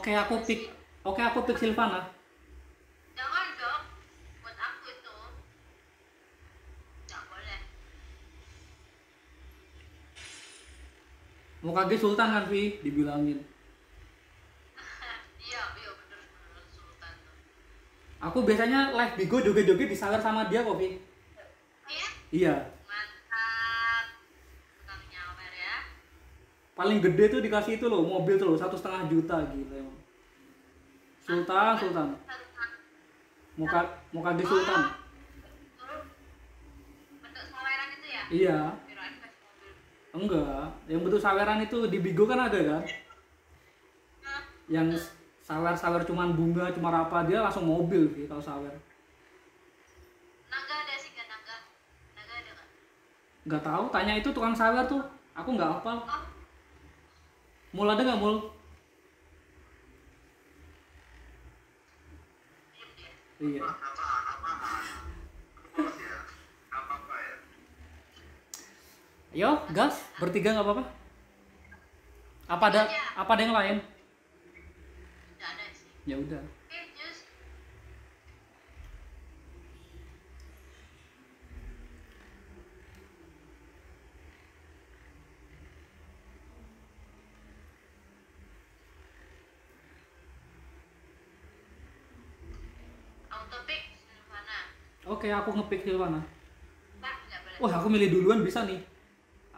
Oke, aku pick. Oke, aku pick Silvana. Jangan dong. Buat aku itu. Nggak boleh. Mau kaget Sultan kan, Vi? Dibilangin. iya, iya bener bener Sultan tuh. Aku biasanya live Bigo joget-joget disawer sama dia kok, Vi. Iya? Iya. Paling gede tuh dikasih itu loh, mobil tuh loh, satu setengah juta gitu emang. Sultan, Sultan. Mau, ka mau kaget Sultan. Turun. Bentuk saweran itu ya? Iya. Enggak, yang bentuk saweran itu di Bigo kan ada kan? Yang sawer-sawer cuman bunga, cuma apa dia langsung mobil Vi kalau sawer. Naga ada sih naga? Naga ada kan? Nggak tahu, tanya itu tukang sawer tuh. Aku nggak hafal. Oh, Mul ada nggak mul? Iya. apa apa bos ya ya Ayo, gas. Bertiga nggak apa-apa. Apa ada apa ada yang lain? Nggak ada sih. Ya udah. Oke, jus. Silvana. Oke, aku ngepick Silvana. Pak, boleh. Wah, aku milih duluan bisa nih.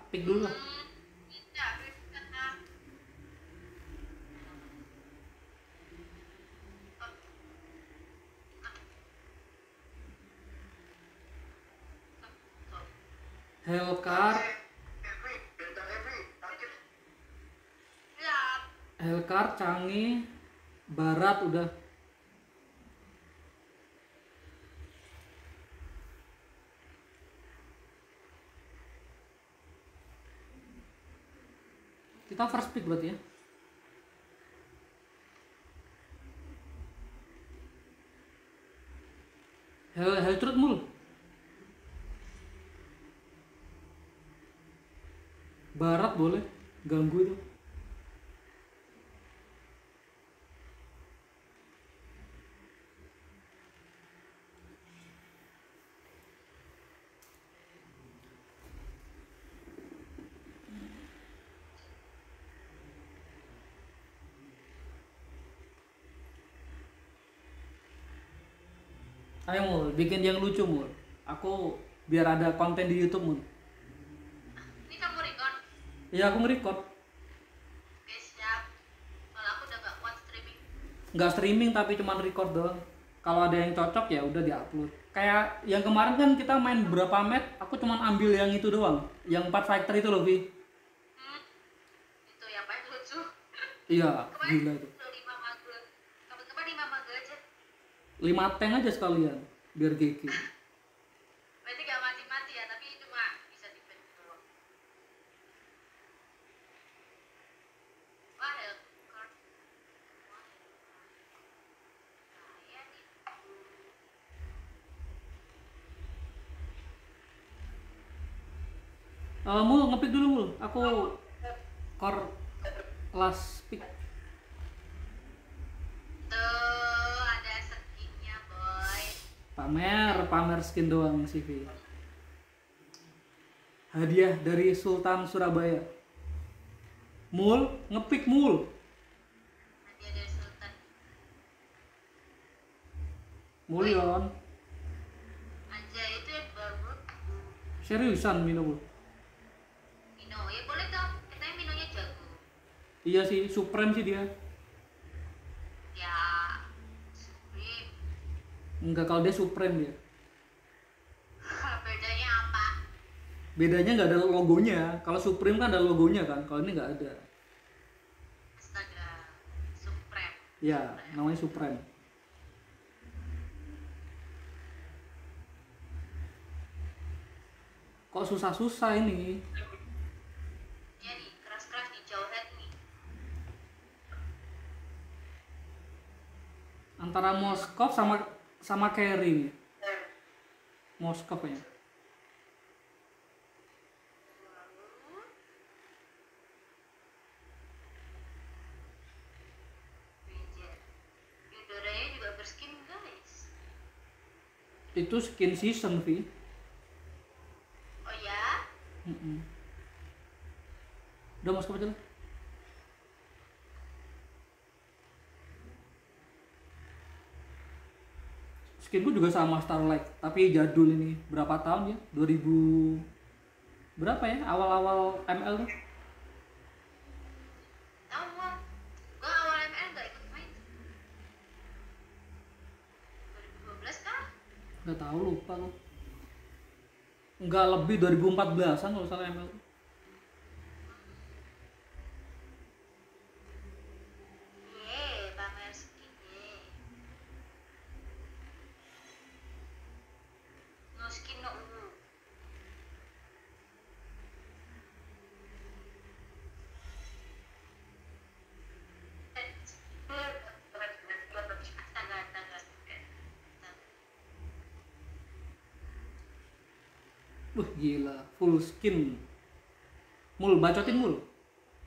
Pick dulu lah. Hmm, bisa, bisa. Helkar, Canggih, Barat udah. Kita first pick berarti ya. Hel Heltrud mul. Barat boleh, ganggu itu. Ayo mul, bikin yang lucu mul. Aku biar ada konten di YouTube mul. Ini kamu record? Ya aku nge-record. Oke, siap. Kalau aku udah gak kuat streaming. nggak streaming tapi cuman record doang kalau ada yang cocok ya udah diupload kayak yang kemarin kan kita main berapa match aku cuman ambil yang itu doang yang 4 fighter itu loh Vi Hmm. Itu yang paling lucu. iya gila itu 5 tank aja sekalian biar GG Berarti gak mati-mati ya, tapi cuma bisa defend doang. Wah. Eh, mul ngepick dulu mul aku core last pamer pamer skin doang sih Vi hadiah dari Sultan Surabaya mul ngepick mul Hadiah dari Sultan. Mulion Anjay, itu baru. seriusan minum mul Mino, ya boleh dong. Katanya Minonya jago. iya sih supreme sih dia Ya, Supreme. Enggak kalau dia supreme dia. Bedanya apa? bedanya nggak ada logonya. Kalau supreme kan ada logonya kan kalau ini nggak ada. Astaga, Supreme. ya namanya supreme. Kok susah-susah ini? Antara Moskov sama sama Kerin Moskop ya? Itu skin season V oh ya? Mm -mm. udah Moskop aja skinku juga sama Starlight tapi jadul ini berapa tahun ya 2000 berapa ya awal-awal ML tuh Tahu gua. Gua awal ML nggak ikut main. 2012 kah? nggak tahu lupa loh nggak lebih 2014an kalau salah ML Ye, pamer skin ye. No skin no uwu. Astaga, astaga. Wah gila. Full skin. Mul bacotin mul.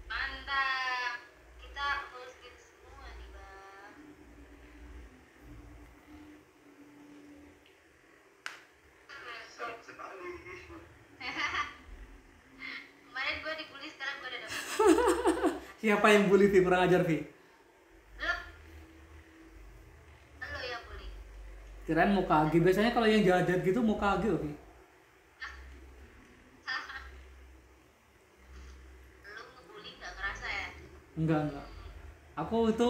Mantap. Kita full skin semua nih, Bang. Kemarin gue dibully, sekarang gue udah dapet. siapa yang bully Vi kurang ajar Vi kirain mau kage biasanya kalau yang jahat-jahat gitu mau kage Vi Lo ngebully nggak ngerasa ya? Enggak enggak aku itu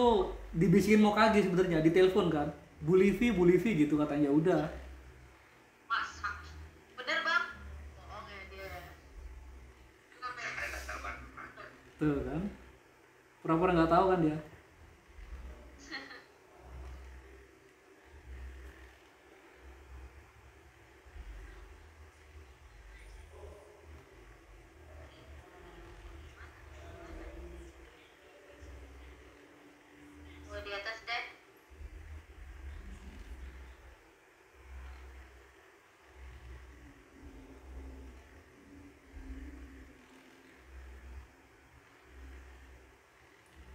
dibisikin mau kage sebenarnya di telepon kan bully Vi bully Vi gitu katanya ya udah? Bener bang? Bohong ya dia. Tuh kan pura-pura nggak tahu kan dia Gue di atas deh.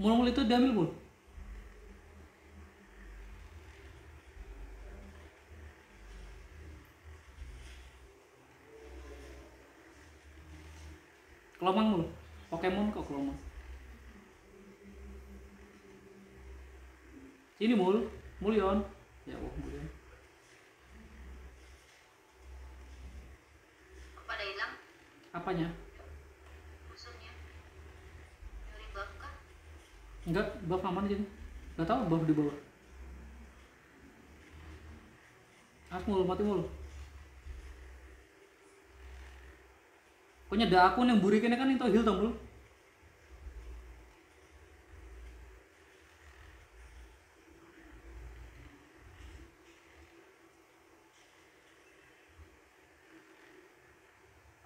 Mul-mul itu diambil mul Kelomang mul Pokemon kok kelomang? Sini mul. Mulion Ya Allah Mulion Apa ada hilang? Apanya? Musuhnya. Nyuri buff kah? Enggak, buff aman Enggak tahu buff di bawah. As mul, mati mul. Pokoknya ada akun yang burikinnya kan itu heal tau mul.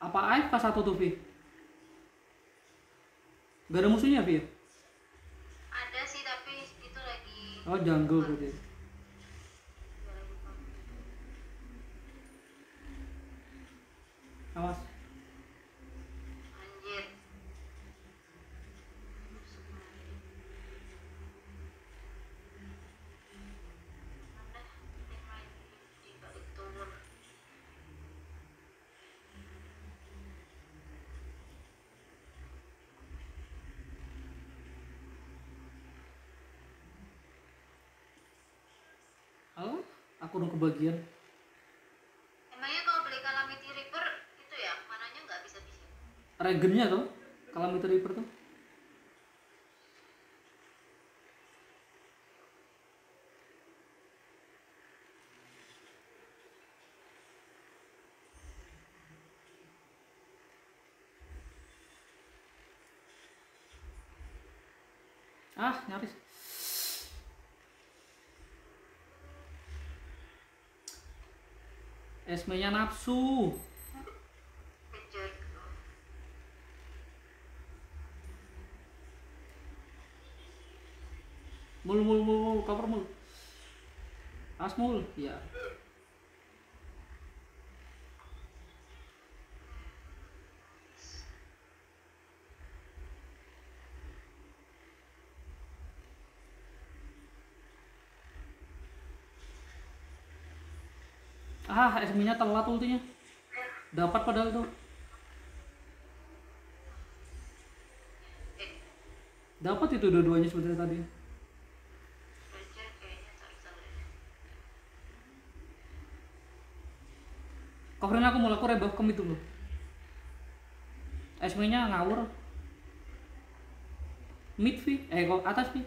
Apa AFK satu tuh Vi? Gak ada musuhnya Vi sih tapi itu lagi. Oh jungle berarti. Dia lagi buff. Awas. Anjir. Mana yang main di balik tower? Halo? Aku udah kebagian. Emangnya kalau beli Calamity Reaper itu ya mananya nggak bisa bisa? Regennya tuh. Calamity Reaper tuh. Ah, nyaris. Esmenya nafsu. Mul mul mul mul cover mul. As mul, ya. SMI-nya telat ultinya. Dapat padahal tuh. Dapat itu dua-duanya sebenarnya tadi. Coverin aku mau laku kem itu loh. SMI-nya ngawur. Mid V, eh kok atas V.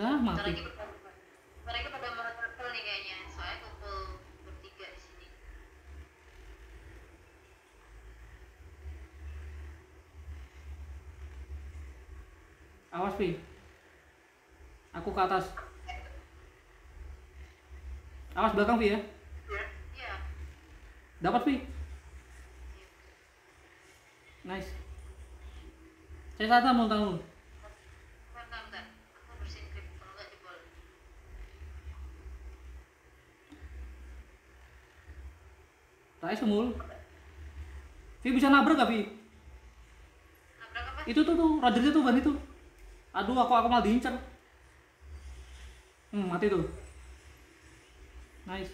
Bentar mati. lagi pada mereka pada mau nih kayaknya. Soalnya kumpul bertiga di sini. Awas V. Aku ke atas. Awas belakang V ya. Iya. Dapat V. Nice. Saya saat mau tahu. Rais semul. V bisa nabrak gak V? Nabrak apa? Itu tuh tuh, Rogernya tuh ban itu. Aduh, aku aku malah diincar. Hmm, mati tuh. Nice.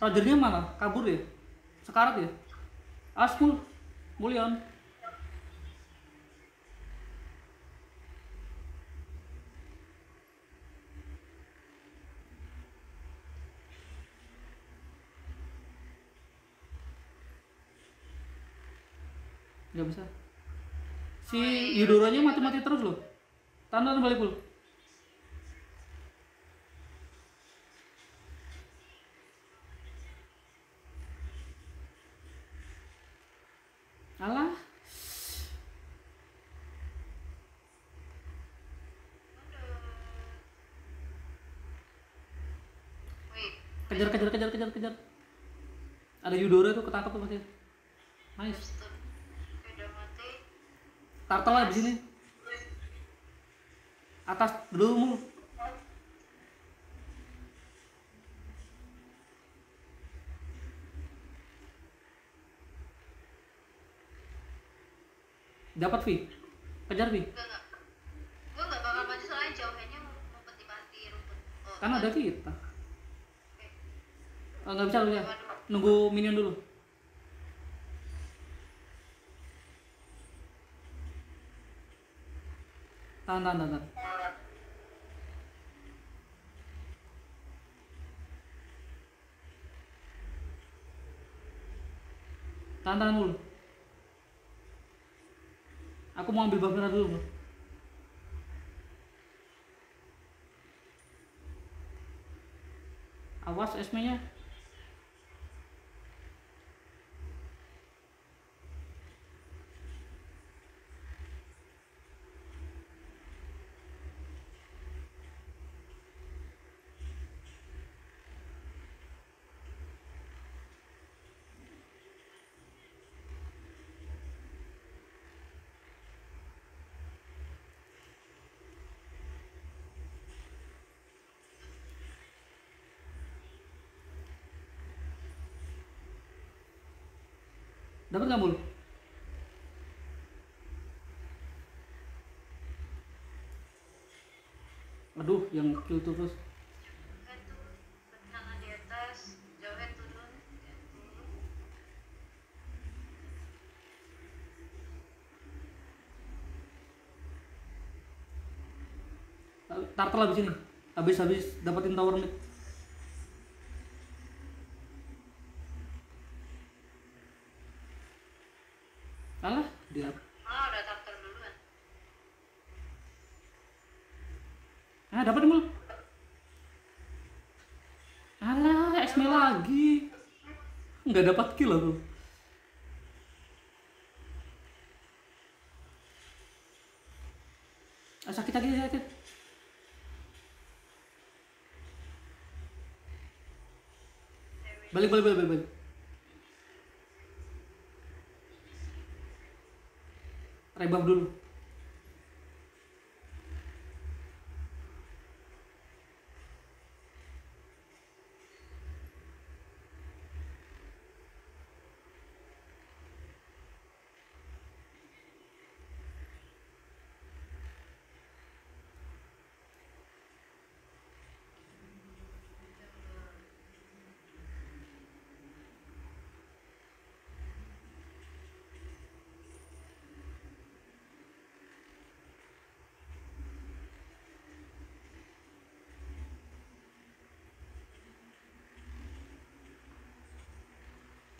Rogernya mana? Kabur ya? Sekarat ya? Asmul. Mulion. Gak bisa. Si Yudoronya mati-mati terus loh. Tahan balik dulu. Alah, kejar kejar kejar kejar kejar. Ada Yudora tuh ketangkep tuh pasti. Nice. Turtle lah di sini. Atas dulu mulu. Dapat Vi. Kejar Vi. Gue nggak bakal maju soalnya jauhannya rumput. Oh, Kan ada kita. Oh, nggak bisa lu ya. Nunggu minion dulu. Tahan, tahan, tahan. tahan. Tahan, dulu. Aku mau ambil merah dulu. Awas esmenya. Dapat nggak mul? Aduh, yang kill terus. Turtle habis ini. Habis habis dapetin tower mid. Alah, dia Oh, udah tartar duluan. Ah, dapat mul. Alah, Esme lagi. Nggak dapat kill aku. Ah, sakit sakit sakit. Balik balik balik balik, rebab dulu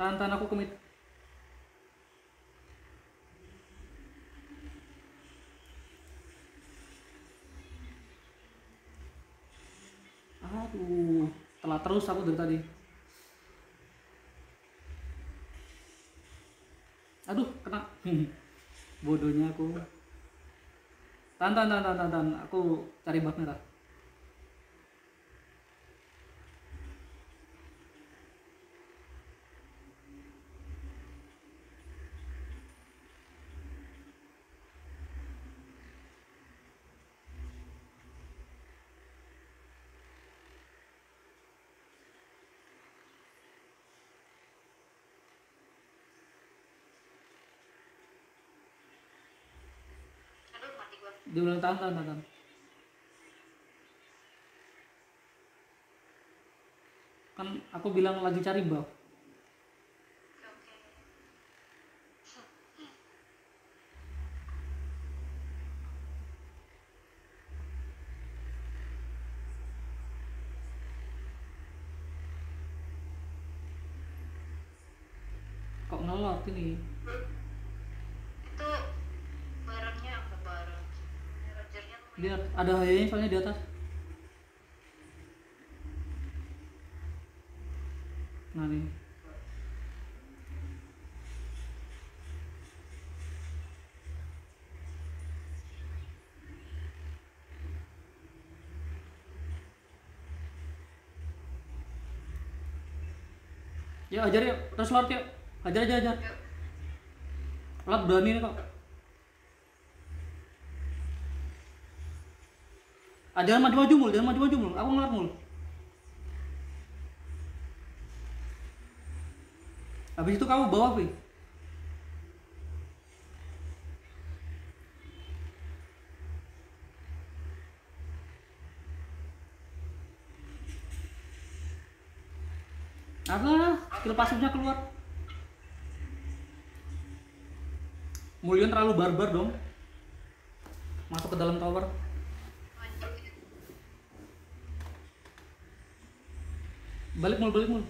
tahan tahan aku komit aduh telat terus aku dari tadi. Aduh kena. Bodohnya aku. Tahan tahan tahan, tahan. aku cari bak merah bilang tahan tahan tahan, tahan kan aku bilang lagi cari oke kok ngelot ini itu barangnya apa barang Rogernya lumayan lihat ada hayanya soalnya di atas. Nah nih. Ya ajar ya terus lord ya ajar aja ajar. Lord berani nih kok Ah, jangan maju-maju mul, jangan maju-maju mul. Aku ngelar mul. Habis itu kamu bawa, Vi. Ada, skill pasifnya keluar. Mulian terlalu barbar dong. Masuk ke dalam tower. Balik mul, balik mul.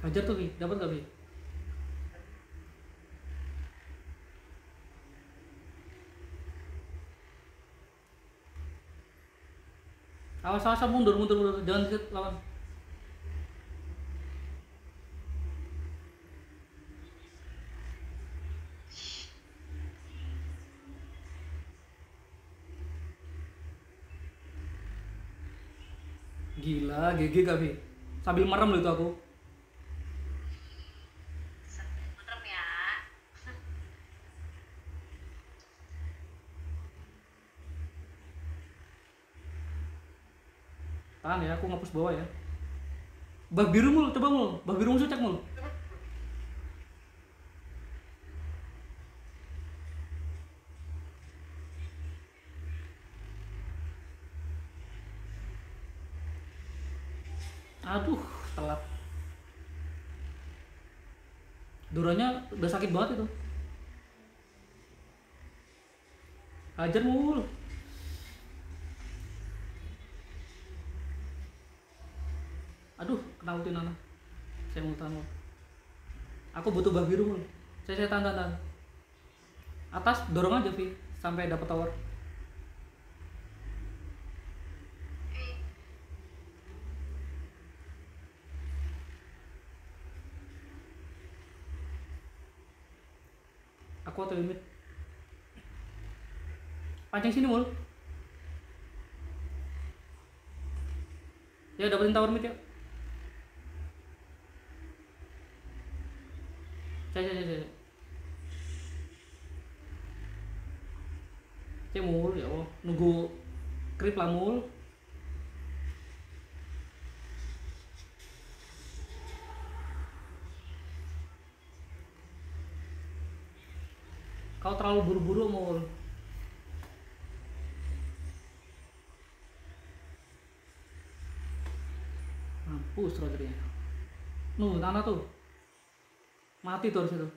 Hajar tuh, Vi. Dapat gak, Vi? Awas, awas, mundur, mundur, mundur. Jangan dikit lawan. Gila, GG gak, Vi? Sambil merem loh itu aku. Serem ya. Tahan ya, aku ngapus bawah ya. Bah biru mul, coba mul. Bah biru musuh cek mul. Aduh, telat. Duranya udah sakit banget itu. Hajar mul. Aduh, kena ulti Nana. saya mau tahan aku butuh bah biru saya saya tahan. atas dorong aja Vi sampai dapat tower auto limit pancing sini mul. Ya dapetin tower mid ya. Cek cek cek cek. Cek mul ya Allah. Nunggu creep lah mul kau terlalu buru-buru mul mampus Rodri. Nuh, tanah tuh. Mati tuh harus itu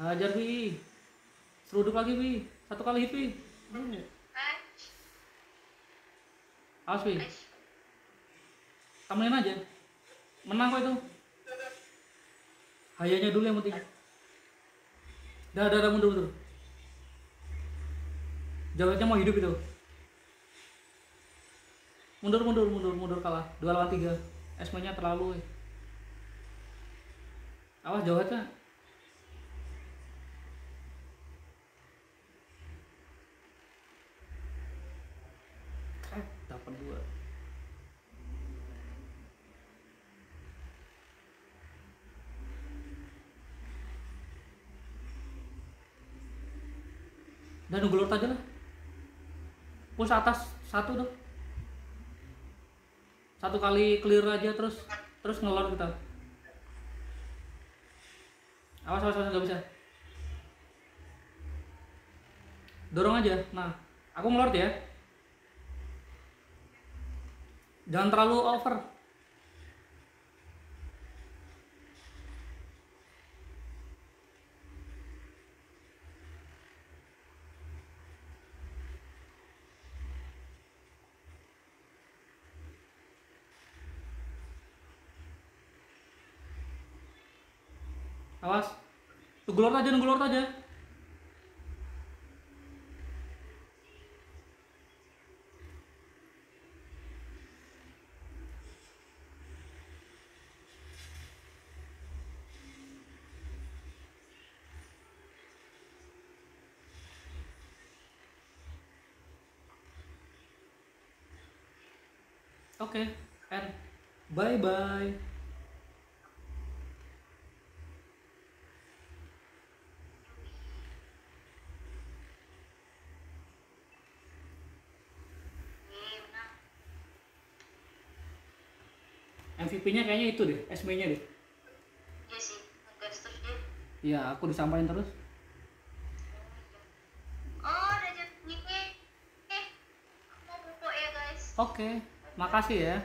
hajar Pi. Seruduk lagi Pi. Satu kali hit Pi. Eh, awas Pi. Temenin aja. Menang kok itu. Hayanya dulu yang penting dah dah dah mundur mundur. Jawabnya mau hidup itu. Mundur mundur mundur mundur kalah. Dua lawan tiga. SM nya terlalu eh. awas jawabnya Trap, dapat dua dan nunggu aja lah push atas satu dong satu kali clear aja terus terus ngelor kita. Awas awas awas nggak bisa. Dorong aja. Nah aku ngelord ya. Jangan terlalu over awas nunggu lord aja nunggu lord aja. Oke, and bye bye. MVP-nya kayaknya itu deh, SB-nya deh. Iya sih, ngegas terus dia. Iya, aku disampaikan terus. Oh, udah jadi. Eh, aku mau pupuk ya guys. Oke, makasih ya.